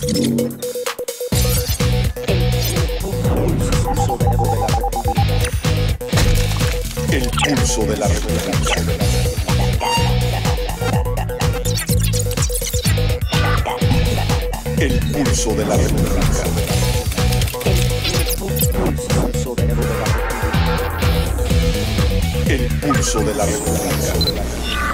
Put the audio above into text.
El pulso de la República. El pulso de la República. El pulso de la República. El pulso de la República.